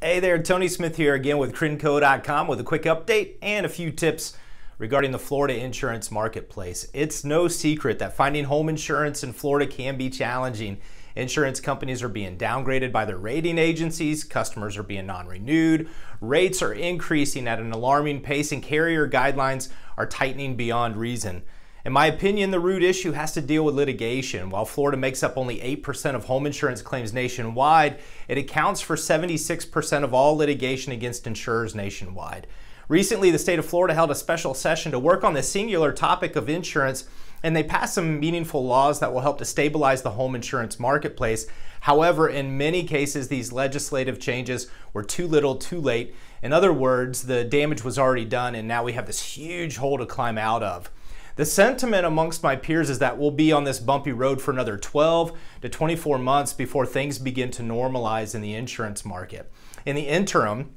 Hey there, Tony Smith here again with Chrinco.com with a quick update and a few tips regarding the Florida insurance marketplace. It's no secret that finding home insurance in Florida can be challenging. Insurance companies are being downgraded by their rating agencies, customers are being non renewed, rates are increasing at an alarming pace, and carrier guidelines are tightening beyond reason. In my opinion, the root issue has to deal with litigation. While Florida makes up only 8% of home insurance claims nationwide, it accounts for 76% of all litigation against insurers nationwide. Recently, the state of Florida held a special session to work on the singular topic of insurance, and they passed some meaningful laws that will help to stabilize the home insurance marketplace. However, in many cases, these legislative changes were too little, too late. In other words, the damage was already done, and now we have this huge hole to climb out of. The sentiment amongst my peers is that we'll be on this bumpy road for another 12 to 24 months before things begin to normalize in the insurance market. In the interim,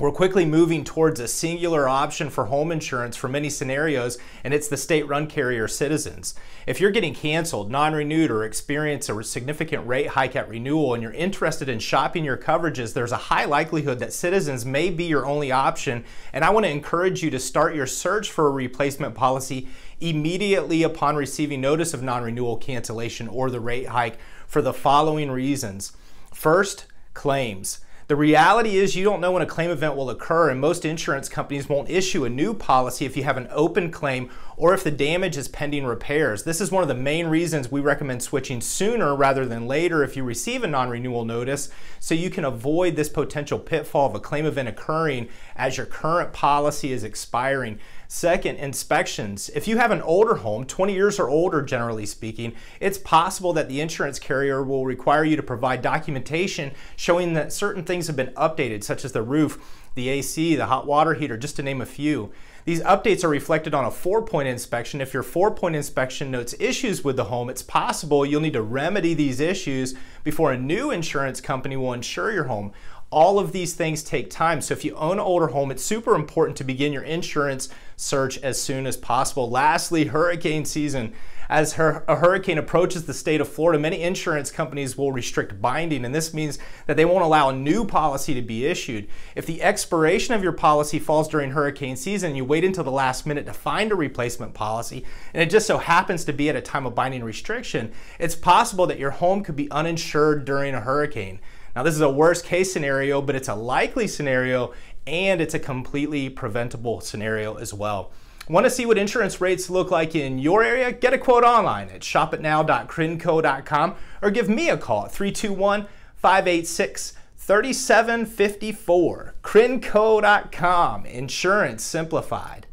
we're quickly moving towards a singular option for home insurance for many scenarios, and it's the state run carrier Citizens. If you're getting canceled, non renewed, or experience a significant rate hike at renewal and you're interested in shopping your coverages, there's a high likelihood that Citizens may be your only option. And I want to encourage you to start your search for a replacement policy immediately upon receiving notice of non renewal cancellation or the rate hike for the following reasons. First, claims. The reality is you don't know when a claim event will occur and most insurance companies won't issue a new policy if you have an open claim or if the damage is pending repairs. This is one of the main reasons we recommend switching sooner rather than later if you receive a non-renewal notice so you can avoid this potential pitfall of a claim event occurring as your current policy is expiring. Second, inspections. If you have an older home, 20 years or older generally speaking, it's possible that the insurance carrier will require you to provide documentation showing that certain things have been updated, such as the roof, the AC, the hot water heater, just to name a few. These updates are reflected on a four-point inspection. If your four-point inspection notes issues with the home, it's possible you'll need to remedy these issues before a new insurance company will insure your home. All of these things take time. So if you own an older home, it's super important to begin your insurance search as soon as possible. Lastly, hurricane season. As a hurricane approaches the state of Florida, many insurance companies will restrict binding, and this means that they won't allow a new policy to be issued. If the expiration of your policy falls during hurricane season, you wait until the last minute to find a replacement policy, and it just so happens to be at a time of binding restriction, it's possible that your home could be uninsured during a hurricane. Now, this is a worst case scenario, but it's a likely scenario and it's a completely preventable scenario as well. Want to see what insurance rates look like in your area? Get a quote online at shopitnow.chrinco.com or give me a call at 321 586 3754. Chrinco.com, insurance simplified.